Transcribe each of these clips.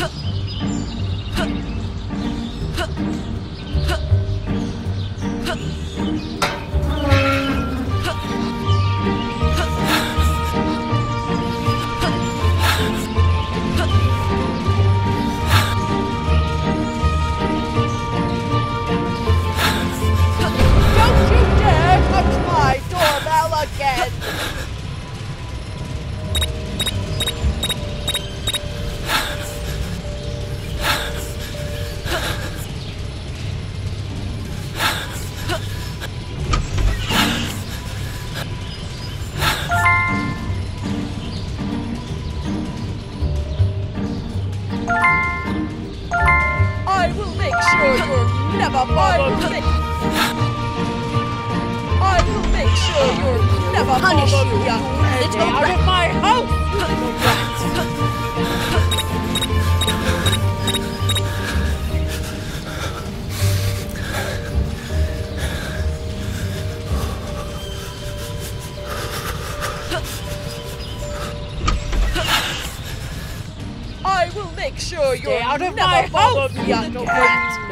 Don't never bothered. I will make sure you're never Punish bothered you, again. you little out rat. of my house, little rat. I will make sure you're out of never my house, you rat.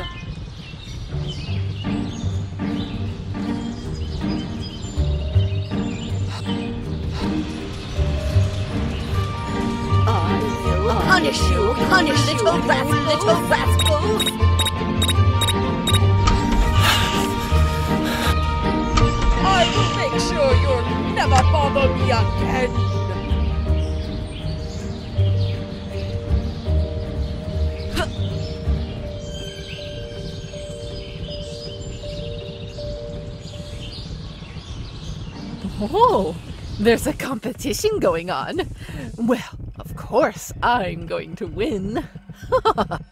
Punish you, punish little rascal, little rascal. I will make sure you'll never bother me again. Oh, there's a competition going on. Well, course, I'm going to win.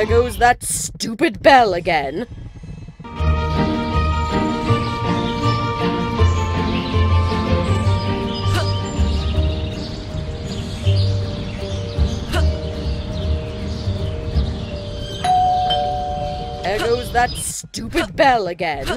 There goes that stupid bell again. There goes that stupid bell again.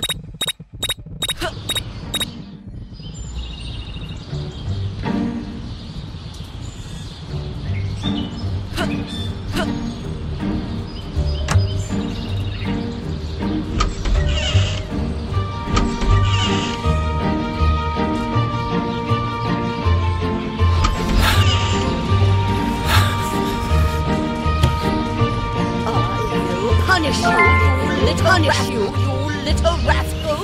Punish you, you little rascal.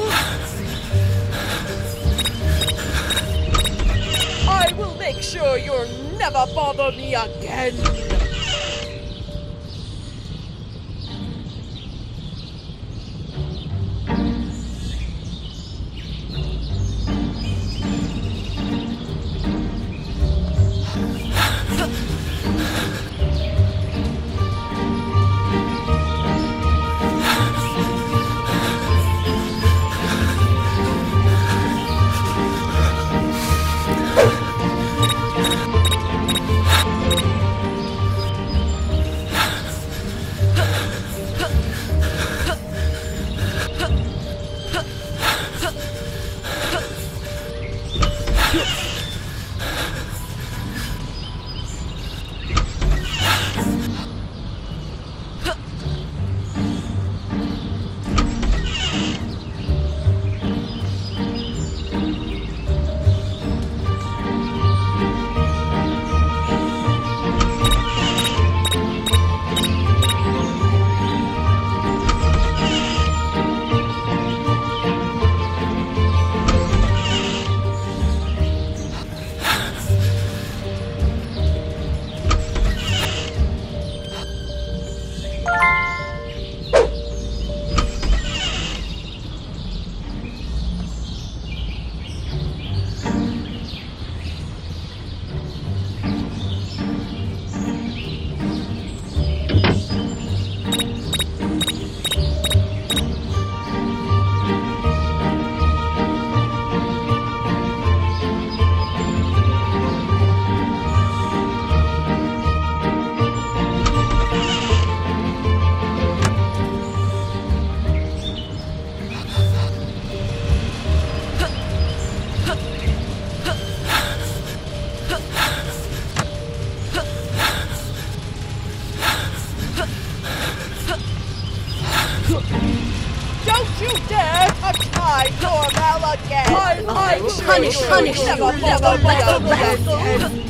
I will make sure you'll never bother me again. Don't you dare touch my doorbell again! I, punish, punish, never, never, never, never. punish, punish,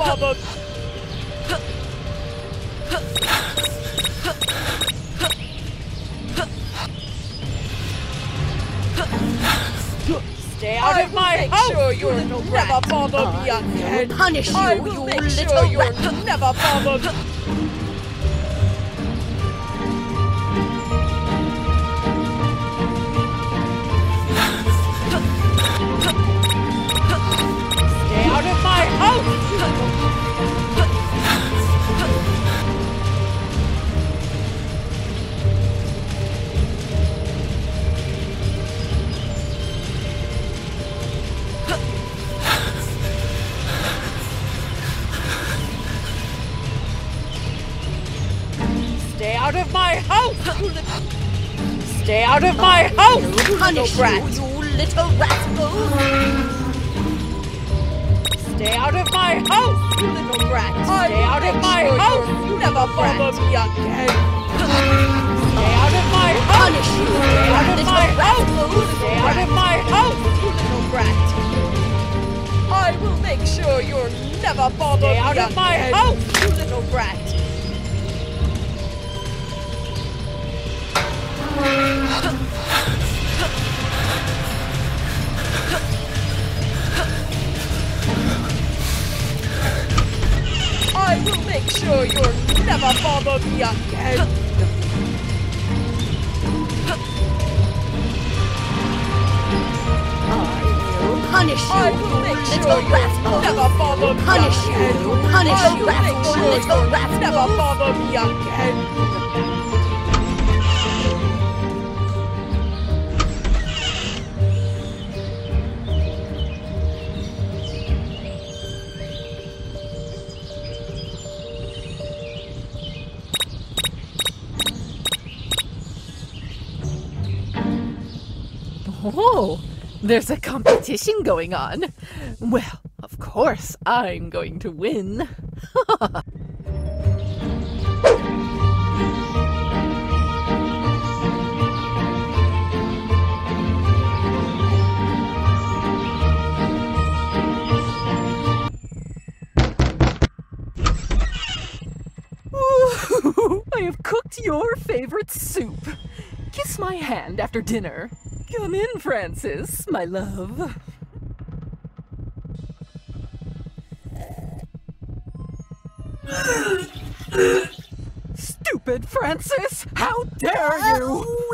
never. Stay out I of my make house! sure never bother me I again. will punish I you, will you make sure little you're rat. never. Stay out of my house! Stay out of my house! Will punish you, rat. you little rascal. Stay out of my house! You little brat. Stay I out of my house, you'll never little brat. me again. Stay out of my house! Punish you, Stay out of little my house! Stay out of my house! You little brat. I will make sure you're never bother Stay out of my house! You little brat. I will make sure you'll never bother me again. I will punish you, I will make sure little you'll rascal. never bother me Punish you, again. you punish I you, will make sure little rascal. never bother me again. There's a competition going on. Well, of course, I'm going to win. I have cooked your favorite soup. Kiss my hand after dinner. Come in, Francis, my love. Stupid Francis! How dare you! Oh,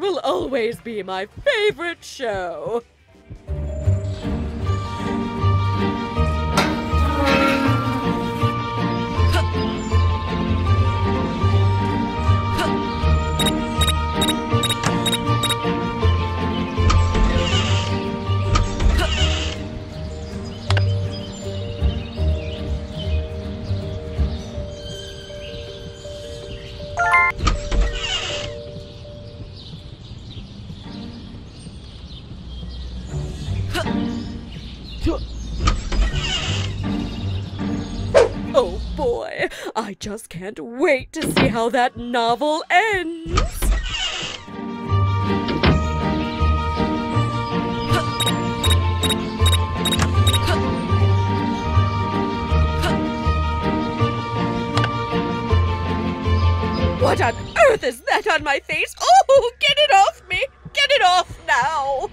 will always be my favorite show. Just can't wait to see how that novel ends. What on earth is that on my face? Oh, get it off me! Get it off now!